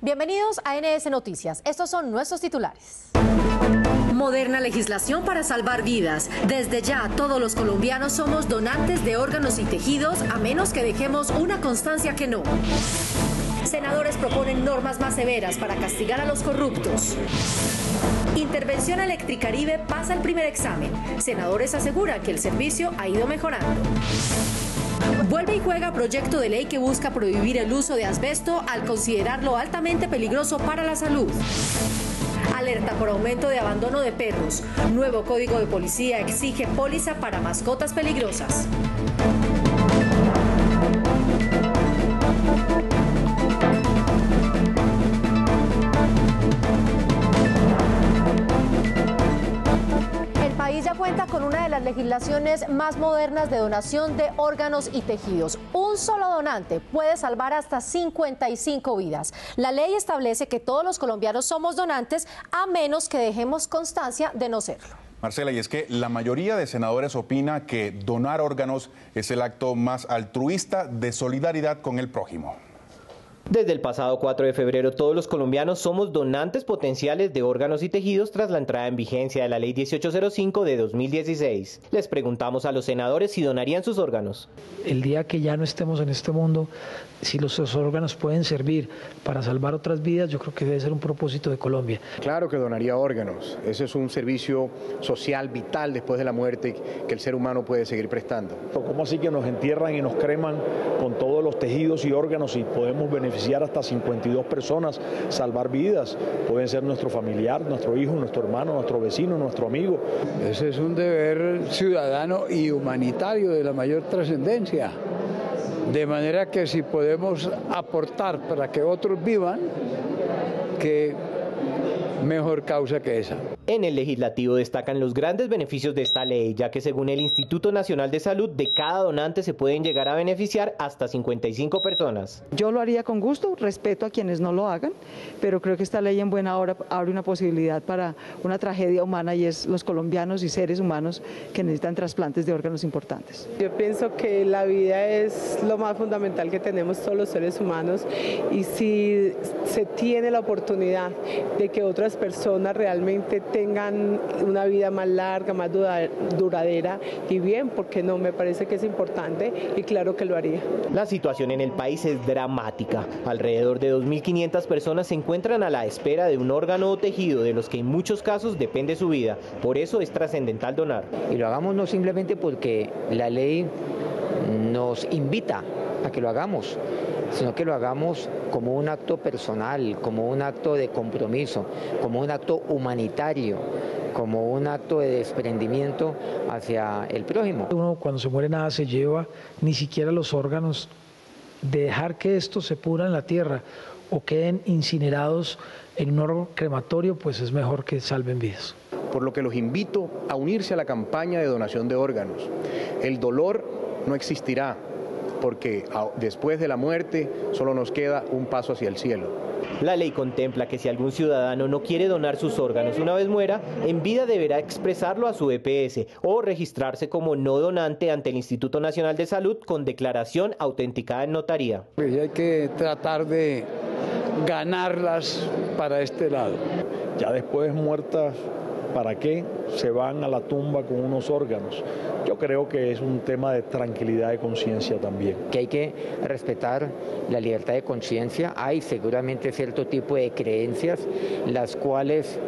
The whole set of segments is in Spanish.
Bienvenidos a NS Noticias. Estos son nuestros titulares. Moderna legislación para salvar vidas. Desde ya, todos los colombianos somos donantes de órganos y tejidos, a menos que dejemos una constancia que no. Senadores proponen normas más severas para castigar a los corruptos. Intervención Electricaribe pasa el primer examen. Senadores aseguran que el servicio ha ido mejorando. Vuelve y juega proyecto de ley que busca prohibir el uso de asbesto al considerarlo altamente peligroso para la salud. Alerta por aumento de abandono de perros. Nuevo código de policía exige póliza para mascotas peligrosas. Legislaciones más modernas de donación de órganos y tejidos. Un solo donante puede salvar hasta 55 vidas. La ley establece que todos los colombianos somos donantes a menos que dejemos constancia de no serlo. Marcela, y es que la mayoría de senadores opina que donar órganos es el acto más altruista de solidaridad con el prójimo. Desde el pasado 4 de febrero, todos los colombianos somos donantes potenciales de órganos y tejidos tras la entrada en vigencia de la Ley 1805 de 2016. Les preguntamos a los senadores si donarían sus órganos. El día que ya no estemos en este mundo, si los órganos pueden servir para salvar otras vidas, yo creo que debe ser un propósito de Colombia. Claro que donaría órganos. Ese es un servicio social vital después de la muerte que el ser humano puede seguir prestando. ¿Cómo así que nos entierran y nos creman con todos los tejidos y órganos y podemos beneficiar? Hasta 52 personas, salvar vidas. Pueden ser nuestro familiar, nuestro hijo, nuestro hermano, nuestro vecino, nuestro amigo. Ese es un deber ciudadano y humanitario de la mayor trascendencia. De manera que si podemos aportar para que otros vivan, que mejor causa que esa. En el legislativo destacan los grandes beneficios de esta ley, ya que según el Instituto Nacional de Salud, de cada donante se pueden llegar a beneficiar hasta 55 personas. Yo lo haría con gusto, respeto a quienes no lo hagan, pero creo que esta ley en buena hora abre una posibilidad para una tragedia humana y es los colombianos y seres humanos que necesitan trasplantes de órganos importantes. Yo pienso que la vida es lo más fundamental que tenemos todos los seres humanos y si se tiene la oportunidad de que otras personas realmente tengan una vida más larga, más duradera y bien, porque no, me parece que es importante y claro que lo haría. La situación en el país es dramática. Alrededor de 2.500 personas se encuentran a la espera de un órgano o tejido de los que en muchos casos depende su vida. Por eso es trascendental donar. Y lo hagamos no simplemente porque la ley nos invita a que lo hagamos, sino que lo hagamos como un acto personal, como un acto de compromiso, como un acto humanitario, como un acto de desprendimiento hacia el prójimo. Uno cuando se muere nada se lleva, ni siquiera los órganos, de dejar que esto se pudra en la tierra o queden incinerados en un órgano crematorio, pues es mejor que salven vidas. Por lo que los invito a unirse a la campaña de donación de órganos. El dolor no existirá, porque después de la muerte solo nos queda un paso hacia el cielo. La ley contempla que si algún ciudadano no quiere donar sus órganos una vez muera, en vida deberá expresarlo a su EPS o registrarse como no donante ante el Instituto Nacional de Salud con declaración autenticada en notaría. Pues hay que tratar de ganarlas para este lado. Ya después muertas ¿Para qué se van a la tumba con unos órganos? Yo creo que es un tema de tranquilidad de conciencia también. Que hay que respetar la libertad de conciencia. Hay seguramente cierto tipo de creencias las cuales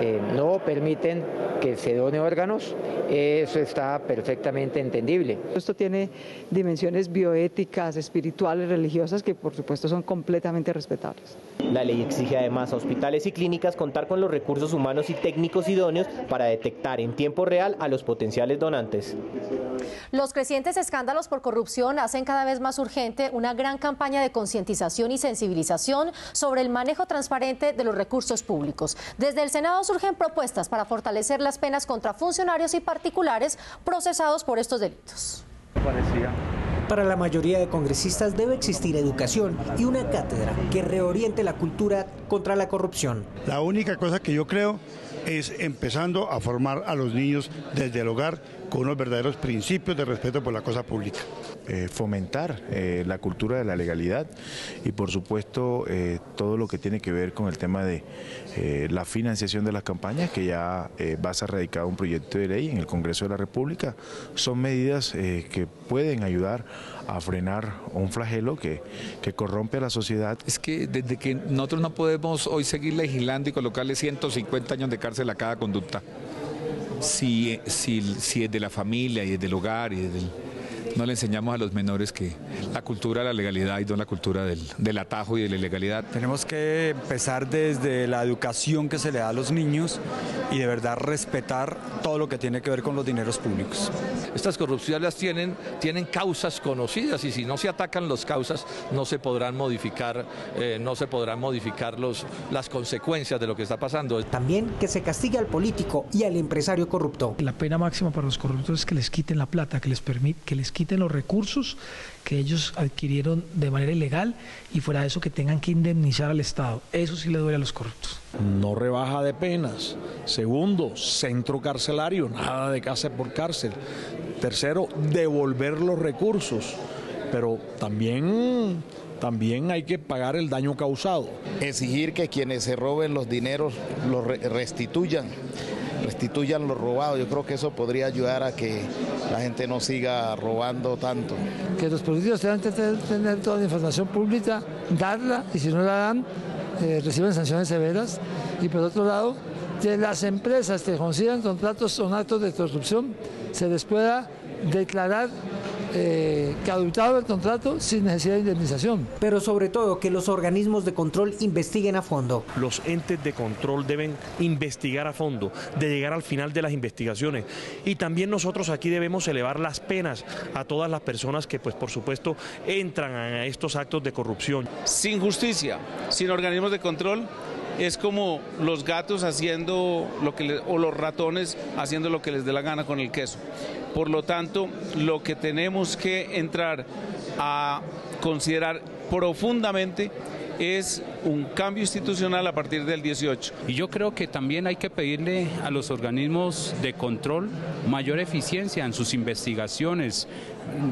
eh, no permiten que se done órganos, eso está perfectamente entendible. Esto tiene dimensiones bioéticas, espirituales, religiosas que por supuesto son completamente respetables. La ley exige además a hospitales y clínicas contar con los recursos humanos y técnicos idóneos para detectar en tiempo real a los potenciales donantes. Los crecientes escándalos por corrupción hacen cada vez más urgente una gran campaña de concientización y sensibilización sobre el manejo transparente de los recursos públicos. Desde el Senado surgen propuestas para fortalecer las penas contra funcionarios y particulares procesados por estos delitos. Para la mayoría de congresistas debe existir educación y una cátedra que reoriente la cultura contra la corrupción. La única cosa que yo creo es empezando a formar a los niños desde el hogar con unos verdaderos principios de respeto por la cosa pública. Eh, fomentar eh, la cultura de la legalidad y por supuesto eh, todo lo que tiene que ver con el tema de la financiación de las campañas, que ya va a ser radicado un proyecto de ley en el Congreso de la República. Son medidas que pueden ayudar a frenar un flagelo que, que corrompe a la sociedad. Es que desde que nosotros no podemos hoy seguir legislando y colocarle 150 años de cárcel a cada conducta si, si, si es de la familia y es del hogar y del, no le enseñamos a los menores que la cultura de la legalidad y no la cultura del, del, atajo y de la ilegalidad. Tenemos que empezar desde la educación que se le da a los niños y de verdad respetar todo lo que tiene que ver con los dineros públicos. Estas corrupciones tienen, tienen causas conocidas y si no se atacan las causas no se podrán modificar, eh, no se podrán modificar los, las consecuencias de lo que está pasando. También que se castigue al político y al empresario corrupto. La pena máxima para los corruptos es que les quiten la plata, que les permite, que les quiten los recursos que ellos adquirieron de manera ilegal y fuera de eso que tengan que indemnizar al Estado. Eso sí le duele a los corruptos. No rebaja de penas. Segundo, centro carcelario, nada de cárcel por cárcel. Tercero, devolver los recursos. Pero también también hay que pagar el daño causado. Exigir que quienes se roben los dineros los restituyan restituyan lo robado. Yo creo que eso podría ayudar a que la gente no siga robando tanto. Que los políticos tengan que tener toda la información pública, darla y si no la dan, eh, reciben sanciones severas. Y por otro lado, que las empresas que consigan contratos con actos de corrupción se les pueda declarar eh, caducado el contrato sin necesidad de indemnización. Pero sobre todo que los organismos de control investiguen a fondo. Los entes de control deben investigar a fondo, de llegar al final de las investigaciones. Y también nosotros aquí debemos elevar las penas a todas las personas que, pues por supuesto, entran a estos actos de corrupción. Sin justicia, sin organismos de control, es como los gatos haciendo lo que o los ratones haciendo lo que les dé la gana con el queso. Por lo tanto, lo que tenemos que entrar a considerar profundamente es un cambio institucional a partir del 18. Y yo creo que también hay que pedirle a los organismos de control mayor eficiencia en sus investigaciones,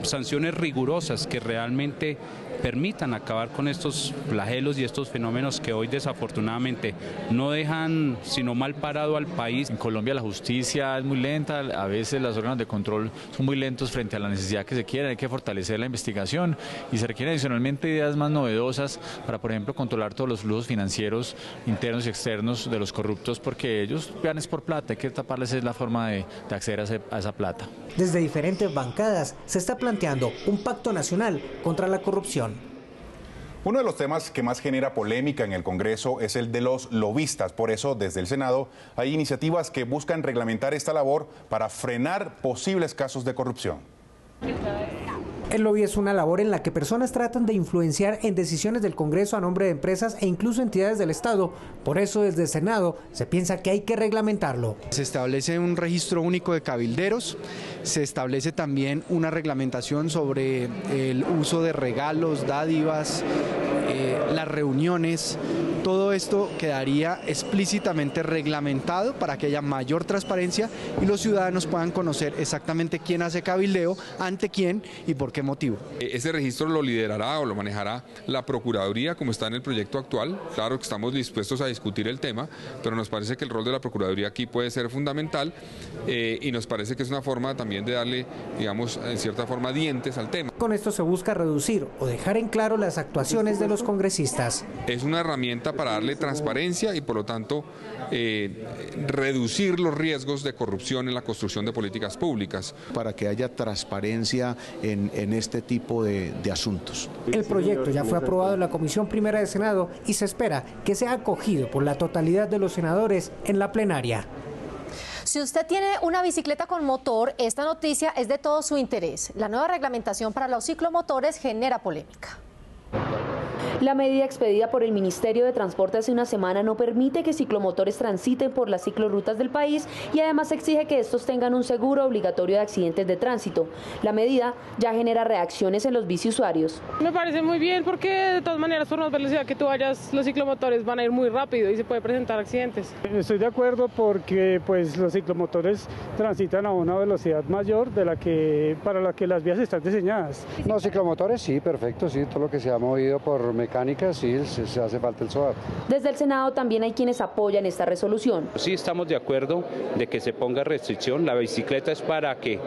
sanciones rigurosas que realmente permitan acabar con estos flagelos y estos fenómenos que hoy desafortunadamente no dejan sino mal parado al país. En Colombia la justicia es muy lenta, a veces los órganos de control son muy lentos frente a la necesidad que se quiere, hay que fortalecer la investigación y se requieren adicionalmente ideas más novedosas para, por ejemplo, controlar todos los flujos financieros internos y externos de los corruptos porque ellos ganan por plata, hay que taparles la forma de, acceder a, a esa plata. Desde diferentes bancadas se está planteando un pacto nacional contra la corrupción. Uno de los temas que más genera polémica en el Congreso es el de los lobistas. Por eso, desde el Senado, hay iniciativas que buscan reglamentar esta labor para frenar posibles casos de corrupción. El lobby es una labor en la que personas tratan de influenciar en decisiones del Congreso a nombre de empresas e incluso entidades del Estado. Por eso desde el Senado se piensa que hay que reglamentarlo. Se establece un registro único de cabilderos, se establece también una reglamentación sobre el uso de regalos, dádivas, eh, las reuniones, todo esto quedaría explícitamente reglamentado para que haya mayor transparencia y los ciudadanos puedan conocer exactamente quién hace cabildeo, ante quién y por qué motivo. E, ese registro lo liderará o lo manejará la Procuraduría como está en el proyecto actual. Claro que estamos dispuestos a discutir el tema, pero nos parece que el rol de la Procuraduría aquí puede ser fundamental eh, y nos parece que es una forma también de darle, digamos, en cierta forma dientes al tema. Con esto se busca reducir o dejar en claro las actuaciones de los congresistas. Es una herramienta para darle transparencia y por lo tanto eh, reducir los riesgos de corrupción en la construcción de políticas públicas. Para que haya transparencia en, en este tipo de, de asuntos. El proyecto ya fue aprobado en la Comisión Primera del Senado y se espera que sea acogido por la totalidad de los senadores en la plenaria. Si usted tiene una bicicleta con motor, esta noticia es de todo su interés. La nueva reglamentación para los ciclomotores genera polémica. La medida expedida por el Ministerio de Transporte hace una semana no permite que ciclomotores transiten por las ciclorrutas del país y además exige que estos tengan un seguro obligatorio de accidentes de tránsito. La medida ya genera reacciones en los biciusuarios. Me parece muy bien porque de todas maneras por más velocidad que tú vayas los ciclomotores van a ir muy rápido y se puede presentar accidentes. Estoy de acuerdo porque pues los ciclomotores transitan a una velocidad mayor de la que para la que las vías están diseñadas. No, ciclomotores sí, perfecto, sí, todo lo que se ha movido por mecánica, sí, se, se hace falta el SOAT. Desde el Senado también hay quienes apoyan esta resolución. Sí estamos de acuerdo de que se ponga restricción, la bicicleta es para que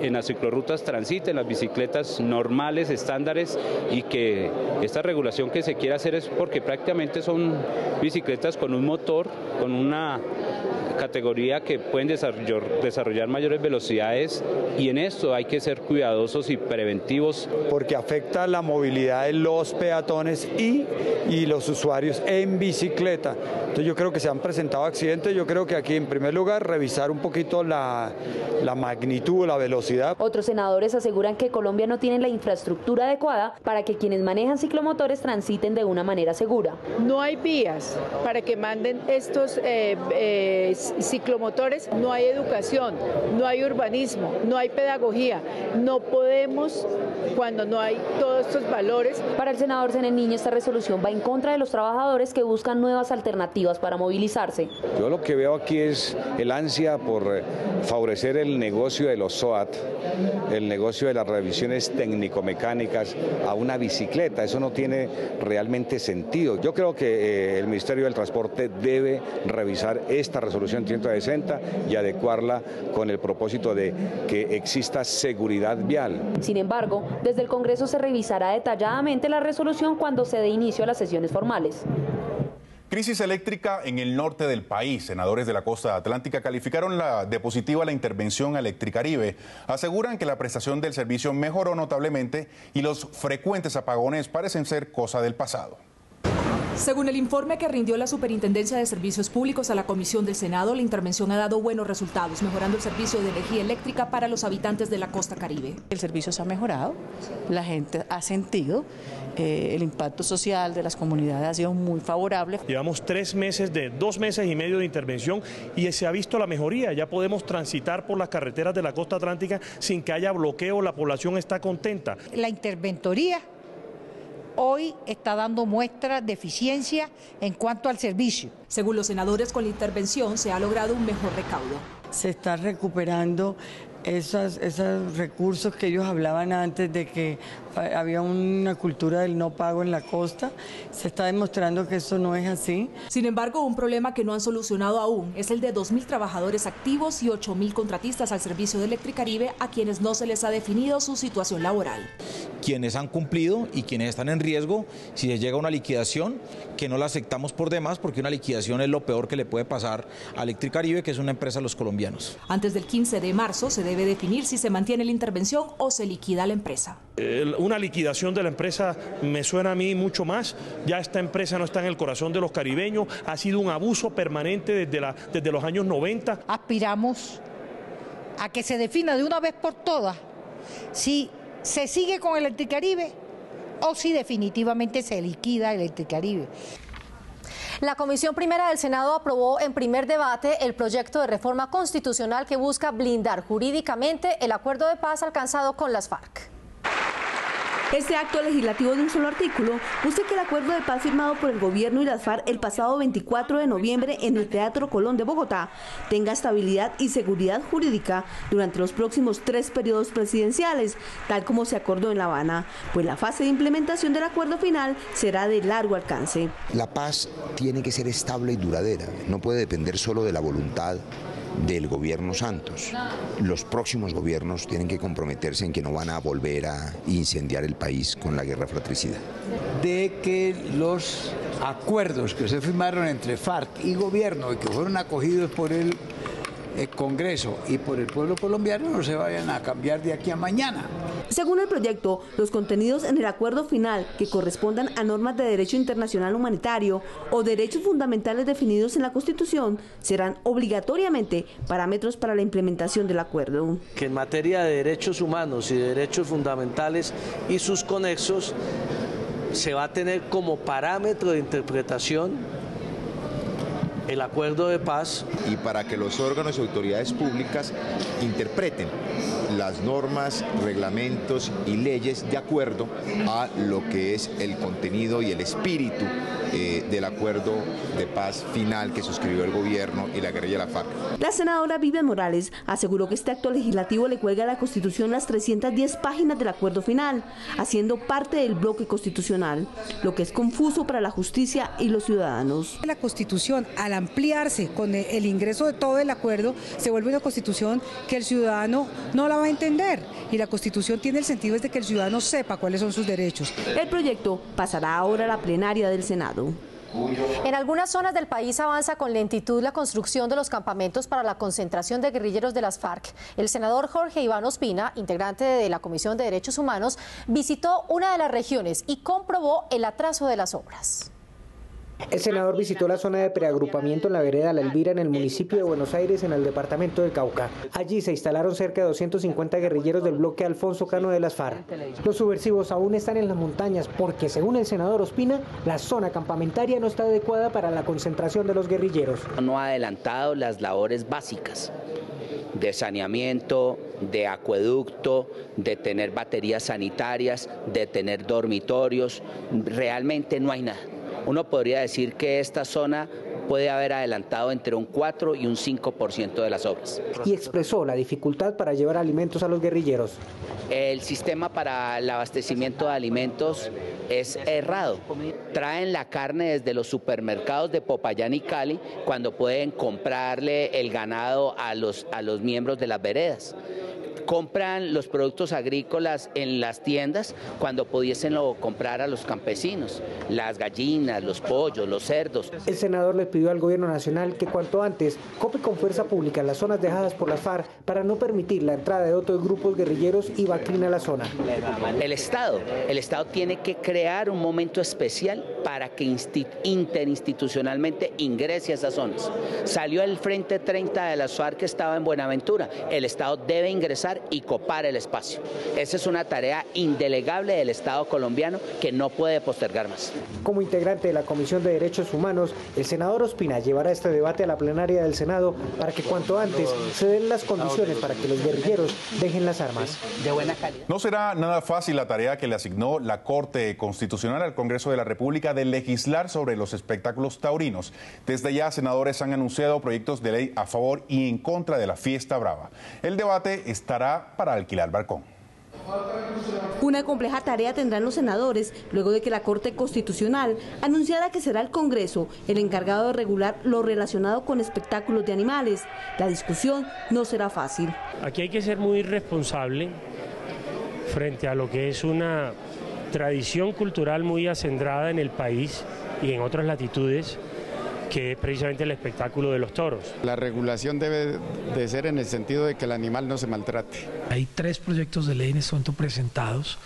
en las ciclorrutas transiten las bicicletas normales, estándares y que esta regulación que se quiere hacer es porque prácticamente son bicicletas con un motor, con una categoría que pueden desarrollar, desarrollar, mayores velocidades y en esto hay que ser cuidadosos y preventivos. Porque afecta la movilidad de los peatones y, y los usuarios en bicicleta. Entonces yo creo que se han presentado accidentes, yo creo que aquí en primer lugar revisar un poquito la, la magnitud, la velocidad. Otros senadores aseguran que Colombia no tiene la infraestructura adecuada para que quienes manejan ciclomotores transiten de una manera segura. No hay vías para que manden estos eh, eh, ciclomotores, no hay educación, no hay urbanismo, no hay pedagogía. No podemos cuando no hay todos estos valores. Para el senador Sene Niño, esta resolución va en contra de los trabajadores que buscan nuevas alternativas para movilizarse. Yo lo que veo aquí es el ansia por favorecer el negocio de los SOAT, el negocio de las revisiones técnico-mecánicas a una bicicleta. Eso no tiene realmente sentido. Yo creo que eh, el Ministerio del Transporte debe revisar esta resolución 160 y adecuarla con el propósito de que exista seguridad vial. Sin embargo, desde el Congreso se revisará detalladamente la resolución cuando se dé inicio a las sesiones formales. Crisis eléctrica en el norte del país. Senadores de la costa atlántica calificaron la, de positiva la intervención a Electricaribe. Aseguran que la prestación del servicio mejoró notablemente y los frecuentes apagones parecen ser cosa del pasado. Según el informe que rindió la Superintendencia de Servicios Públicos a la Comisión del Senado, la intervención ha dado buenos resultados, mejorando el servicio de energía eléctrica para los habitantes de la costa caribe. El servicio se ha mejorado, la gente ha sentido, eh, el impacto social de las comunidades ha sido muy favorable. Llevamos tres meses de dos meses y medio de intervención y se ha visto la mejoría. Ya podemos transitar por las carreteras de la costa atlántica sin que haya bloqueo, la población está contenta. La interventoría hoy está dando muestras de eficiencia en cuanto al servicio. Según los senadores, con la intervención se ha logrado un mejor recaudo. Se está recuperando esos, esos recursos que ellos hablaban antes de que había una cultura del no pago en la costa. Se está demostrando que eso no es así. Sin embargo, un problema que no han solucionado aún es el de 2.000 trabajadores activos y 8.000 contratistas al servicio de Electricaribe a quienes no se les ha definido su situación laboral. Quienes han cumplido y quienes están en riesgo, si les llega una liquidación, que no la aceptamos por demás, porque una liquidación es lo peor que le puede pasar a Electricaribe, que es una empresa de los colombianos. Antes del 15 de marzo se debe definir si se mantiene la intervención o se liquida la empresa. Una liquidación de la empresa me suena a mí mucho más. Ya esta empresa no está en el corazón de los caribeños, ha sido un abuso permanente desde, la, desde los años 90. Aspiramos a que se defina de una vez por todas si se sigue con Electricaribe o si definitivamente se liquida Electricaribe. La Comisión Primera del Senado aprobó en primer debate el proyecto de reforma constitucional que busca blindar jurídicamente el acuerdo de paz alcanzado con las FARC. Este acto legislativo de un solo artículo busca que el acuerdo de paz firmado por el gobierno y las el pasado 24 de noviembre en el Teatro Colón de Bogotá tenga estabilidad y seguridad jurídica durante los próximos tres periodos presidenciales, tal como se acordó en La Habana, pues la fase de implementación del acuerdo final será de largo alcance. La paz tiene que ser estable y duradera, no puede depender solo de la voluntad del gobierno Santos. Los próximos gobiernos tienen que comprometerse en que no van a volver a incendiar el país con la guerra fratricida. De que los acuerdos que se firmaron entre FARC y gobierno y que fueron acogidos por el, el Congreso y por el pueblo colombiano no se vayan a cambiar de aquí a mañana. Según el proyecto, los contenidos en el acuerdo final que correspondan a normas de derecho internacional humanitario o derechos fundamentales definidos en la Constitución serán obligatoriamente parámetros para la implementación del acuerdo. Que en materia de derechos humanos y de derechos fundamentales y sus conexos se va a tener como parámetro de interpretación el acuerdo de paz. Y para que los órganos y autoridades públicas interpreten las normas, reglamentos y leyes de acuerdo a lo que es el contenido y el espíritu eh, del acuerdo de paz final que suscribió el gobierno y la guerrilla de la FARC. La senadora Vivian Morales aseguró que este acto legislativo le cuelga a la Constitución las 310 páginas del acuerdo final, haciendo parte del bloque constitucional, lo que es confuso para la justicia y los ciudadanos. La Constitución, al ampliarse con el ingreso de todo el acuerdo, se vuelve una Constitución que el ciudadano no la va a entender y la Constitución tiene el sentido de que el ciudadano sepa cuáles son sus derechos. El proyecto pasará ahora a la plenaria del Senado. En algunas zonas del país avanza con lentitud la construcción de los campamentos para la concentración de guerrilleros de las FARC. El senador Jorge Iván Ospina, integrante de la Comisión de Derechos Humanos, visitó una de las regiones y comprobó el atraso de las obras. El senador visitó la zona de preagrupamiento en la vereda La Elvira en el municipio de Buenos Aires en el departamento de Cauca. Allí se instalaron cerca de 250 guerrilleros del bloque Alfonso Cano de las FARC. Los subversivos aún están en las montañas porque según el senador Ospina, la zona campamentaria no está adecuada para la concentración de los guerrilleros. No ha adelantado las labores básicas de saneamiento, de acueducto, de tener baterías sanitarias, de tener dormitorios. Realmente no hay nada uno podría decir que esta zona puede haber adelantado entre un 4 y un 5% de las obras. Y expresó la dificultad para llevar alimentos a los guerrilleros. El sistema para el abastecimiento de alimentos es errado. Traen la carne desde los supermercados de Popayán y Cali cuando pueden comprarle el ganado a los, a los miembros de las veredas compran los productos agrícolas en las tiendas cuando pudiesen comprar a los campesinos, las gallinas, los pollos, los cerdos. El senador le pidió al gobierno nacional que cuanto antes cope con fuerza pública las zonas dejadas por las FARC para no permitir la entrada de otros grupos guerrilleros y vacina a la zona. El Estado, el Estado tiene que crear un momento especial para que interinstitucionalmente ingrese a esas zonas. Salió el Frente 30 de las FARC que estaba en Buenaventura. El Estado debe ingresar y copar el espacio. Esa es una tarea indelegable del Estado colombiano que no puede postergar más. Como integrante de la Comisión de Derechos Humanos, el senador Ospina llevará este debate a la plenaria del Senado para que cuanto antes se den las condiciones para que los guerrilleros dejen las armas. De buena calidad. No será nada fácil la tarea que le asignó la Corte Constitucional al Congreso de la República de legislar sobre los espectáculos taurinos. Desde ya, senadores han anunciado proyectos de ley a favor y en contra de la fiesta brava. El debate estará para alquilar balcón. Una compleja tarea tendrán los senadores luego de que la Corte Constitucional anunciara que será el Congreso el encargado de regular lo relacionado con espectáculos de animales. La discusión no será fácil. Aquí hay que ser muy responsable frente a lo que es una tradición cultural muy acendrada en el país y en otras latitudes que es precisamente el espectáculo de los toros. La regulación debe de ser en el sentido de que el animal no se maltrate. Hay tres proyectos de ley en este momento presentados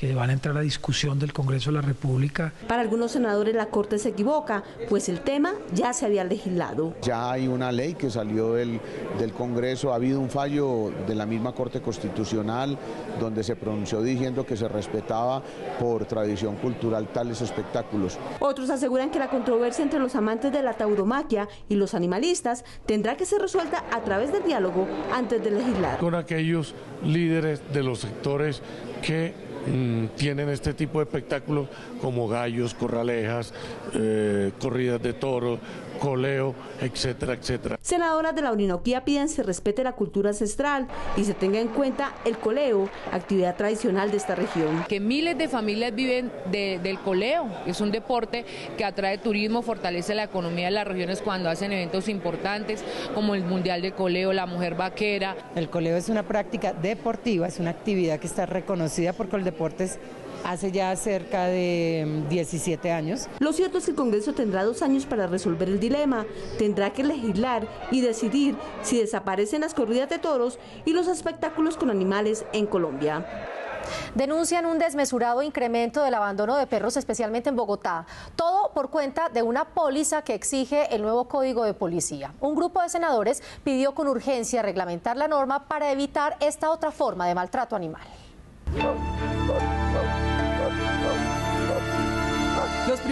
que van a entrar a discusión del Congreso de la República. Para algunos senadores la Corte se equivoca, pues el tema ya se había legislado. Ya hay una ley que salió del, del Congreso, ha habido un fallo de la misma Corte Constitucional donde se pronunció diciendo que se respetaba por tradición cultural tales espectáculos. Otros aseguran que la controversia entre los amantes de la tauromaquia y los animalistas tendrá que ser resuelta a través del diálogo antes de legislar. Con aquellos líderes de los sectores que Mm, tienen este tipo de espectáculos como gallos, corralejas, eh, corridas de toros, coleo, etcétera, etcétera. Senadoras de la Orinoquía piden se respete la cultura ancestral y se tenga en cuenta el coleo, actividad tradicional de esta región. Que miles de familias viven del coleo, es un deporte que atrae turismo, fortalece la economía de las regiones cuando hacen eventos importantes como el Mundial de Coleo, la Mujer Vaquera. El coleo es una práctica deportiva, es una actividad que está reconocida por Coldeportes hace ya cerca de 17 mm, años. Lo cierto es que el Congreso tendrá dos años para resolver el dilema. Tendrá que legislar y decidir si desaparecen las corridas de toros y los espectáculos con animales en Colombia. Denuncian un desmesurado incremento del abandono de perros, especialmente en Bogotá. Todo por cuenta de una póliza que exige el nuevo Código de Policía. Un grupo de senadores pidió con urgencia reglamentar la norma para evitar esta otra forma de maltrato animal.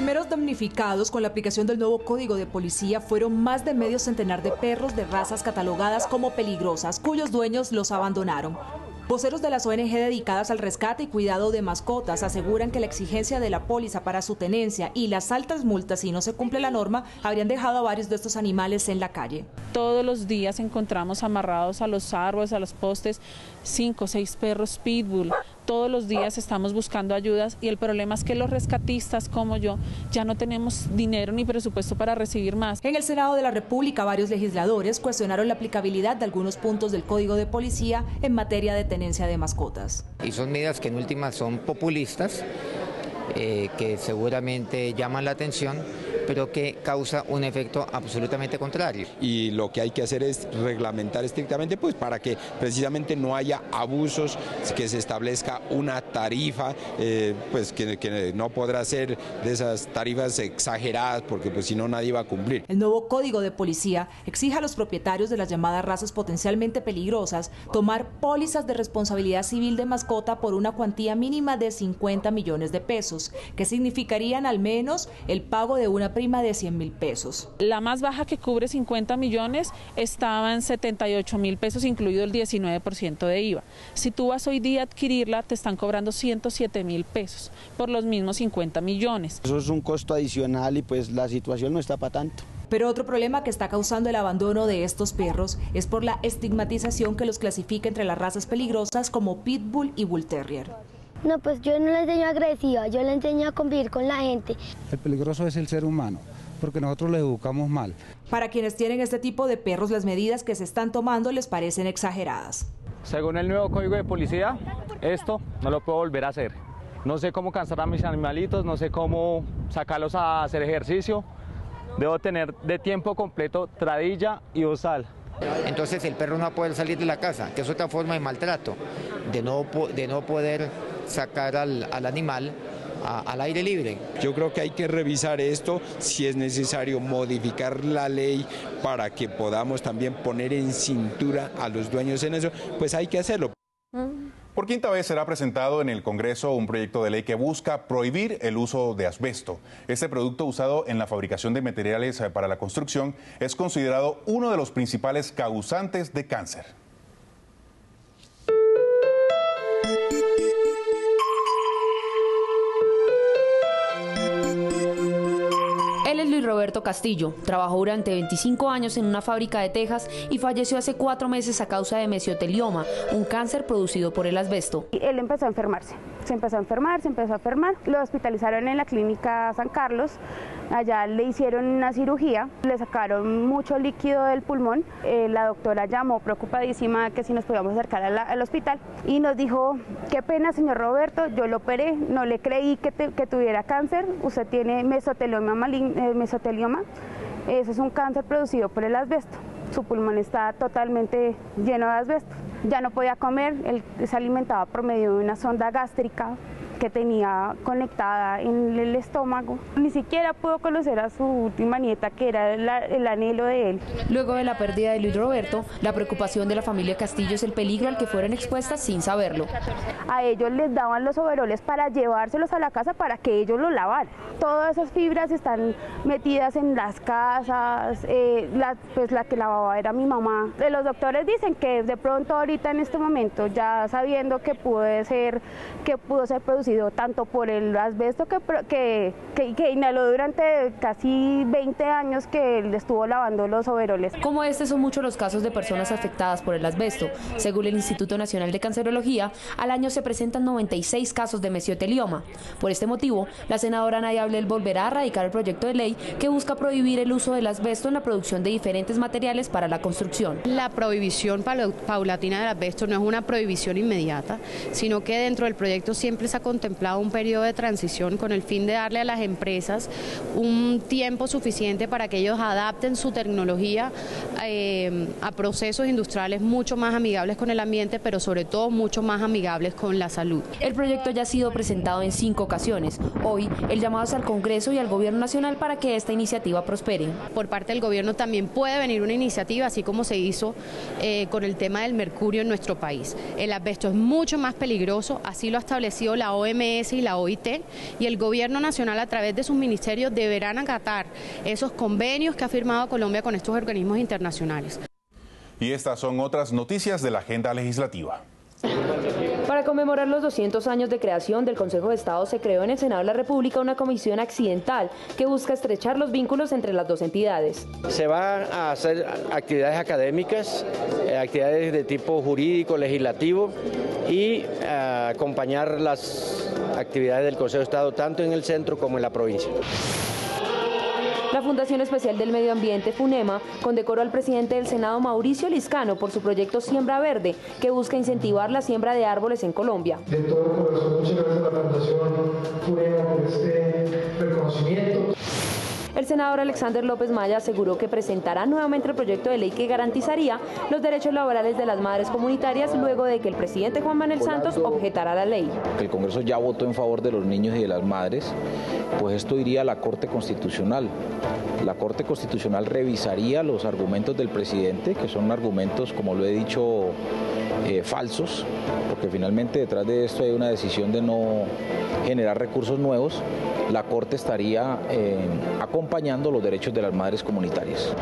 Primeros damnificados con la aplicación del nuevo código de policía fueron más de medio centenar de perros de razas catalogadas como peligrosas, cuyos dueños los abandonaron. Voceros de las ONG dedicadas al rescate y cuidado de mascotas aseguran que la exigencia de la póliza para su tenencia y las altas multas si no se cumple la norma habrían dejado a varios de estos animales en la calle. Todos los días encontramos amarrados a los árboles, a los postes, cinco o seis perros pitbull. Todos los días estamos buscando ayudas y el problema es que los rescatistas como yo ya no tenemos dinero ni presupuesto para recibir más. En el Senado de la República varios legisladores cuestionaron la aplicabilidad de algunos puntos del Código de Policía en materia de tenencia de mascotas. Y son medidas que en últimas son populistas, eh, que seguramente llaman la atención pero que causa un efecto absolutamente contrario. Y lo que hay que hacer es reglamentar estrictamente pues para que precisamente no haya abusos, que se establezca una tarifa eh, pues que, que, no podrá ser de esas tarifas exageradas porque pues si no nadie va a cumplir. El nuevo código de policía exige a los propietarios de las llamadas razas potencialmente peligrosas tomar pólizas de responsabilidad civil de mascota por una cuantía mínima de 50 millones de pesos, que significarían al menos el pago de una prima de 100 mil pesos. La más baja que cubre 50 millones estaba en 78 mil pesos, incluido el 19% de IVA. Si tú vas hoy día a adquirirla, te están cobrando 107 mil pesos por los mismos 50 millones. Eso es un costo adicional y pues la situación no está para tanto. Pero otro problema que está causando el abandono de estos perros es por la estigmatización que los clasifica entre las razas peligrosas como Pitbull y Bull Terrier. No, pues yo no le enseño agresiva, yo le enseño a convivir con la gente. El peligroso es el ser humano, porque nosotros le educamos mal. Para quienes tienen este tipo de perros, las medidas que se están tomando les parecen exageradas. Según el nuevo código de policía, esto no lo puedo volver a hacer. No sé cómo cansar a mis animalitos, no sé cómo sacarlos a hacer ejercicio. Debo tener de tiempo completo tradilla y bozal. Entonces el perro no va a poder salir de la casa, que es otra forma de maltrato, de no, de no poder sacar al, al animal a, al aire libre. Yo creo que hay que revisar esto, si es necesario modificar la ley para que podamos también poner en cintura a los dueños en eso, pues hay que hacerlo. Por quinta vez será presentado en el Congreso un proyecto de ley que busca prohibir el uso de asbesto. Este producto usado en la fabricación de materiales para la construcción es considerado uno de los principales causantes de cáncer. Roberto Castillo. Trabajó durante 25 años en una fábrica de Texas y falleció hace cuatro meses a causa de mesotelioma, un cáncer producido por el asbesto. Él empezó a enfermarse. Se empezó a enfermar, se empezó a enfermar. Lo hospitalizaron en la clínica San Carlos. Allá le hicieron una cirugía, le sacaron mucho líquido del pulmón. Eh, la doctora llamó preocupadísima que si nos podíamos acercar al hospital y nos dijo, qué pena señor Roberto, yo lo operé, no le creí que, que tuviera cáncer, usted tiene mesotelioma, malign, eh, mesotelioma. Eso es un cáncer producido por el asbesto. Su pulmón está totalmente lleno de asbesto. Ya no podía comer, él se alimentaba por medio de una sonda gástrica que tenía conectada en el estómago. Ni siquiera pudo conocer a su última nieta, que era el, el, anhelo de él. Luego de la pérdida de Luis Roberto, la preocupación de la familia Castillo es el peligro al que fueron expuestas sin saberlo. A ellos les daban los overoles para llevárselos a la casa para que ellos los lavaran. Todas esas fibras están metidas en las casas, eh, la, pues la que lavaba era mi mamá. Los doctores dicen que de pronto ahorita en este momento, ya sabiendo que pudo ser, que pudo ser producido tanto por el asbesto que, que, que, que, inhaló durante casi 20 años que él estuvo lavando los overoles. Como este son muchos los casos de personas afectadas por el asbesto. Según el Instituto Nacional de Cancerología, al año se presentan 96 casos de mesotelioma. Por este motivo, la senadora Nadia Ablel volverá a radicar el proyecto de ley que busca prohibir el uso del asbesto en la producción de diferentes materiales para la construcción. La prohibición paulatina del asbesto no es una prohibición inmediata, sino que dentro del proyecto siempre se ha contemplado un periodo de transición con el fin de darle a las empresas un tiempo suficiente para que ellos adapten su tecnología eh, a procesos industriales mucho más amigables con el ambiente, pero sobre todo mucho más amigables con la salud. El proyecto ya ha sido presentado en cinco ocasiones. Hoy el llamado es al Congreso y al Gobierno Nacional para que esta iniciativa prospere. Por parte del Gobierno también puede venir una iniciativa, así como se hizo eh, con el tema del mercurio en nuestro país. El asbesto es mucho más peligroso, así lo ha establecido la OMS OMS y la OIT y el gobierno nacional a través de sus ministerios deberán acatar esos convenios que ha firmado Colombia con estos organismos internacionales. Y estas son otras noticias de la agenda legislativa. Para conmemorar los 200 años de creación del Consejo de Estado, se creó en el Senado de la República una comisión accidental que busca estrechar los vínculos entre las dos entidades. Se van a hacer actividades académicas, eh, actividades de tipo jurídico, legislativo y eh, acompañar las actividades del Consejo de Estado tanto en el centro como en la provincia. La Fundación Especial del Medio Ambiente, FUNEMA, condecoró al presidente del Senado, Mauricio Liscano, por su proyecto Siembra Verde, que busca incentivar la siembra de árboles en Colombia. De todo corazón, muchas gracias a la Fundación FUNEMA por este reconocimiento. El senador Alexander López Maya aseguró que presentará nuevamente el proyecto de ley que garantizaría los derechos laborales de las madres comunitarias luego de que el presidente Juan Manuel Santos objetara la ley. El Congreso ya votó en favor de los niños y de las madres, pues esto iría a la Corte Constitucional. La Corte Constitucional revisaría los argumentos del presidente, que son argumentos, como lo he dicho, eh, falsos, porque finalmente detrás de esto hay una decisión de no generar recursos nuevos la Corte estaría eh, acompañando los derechos de las madres comunitarias.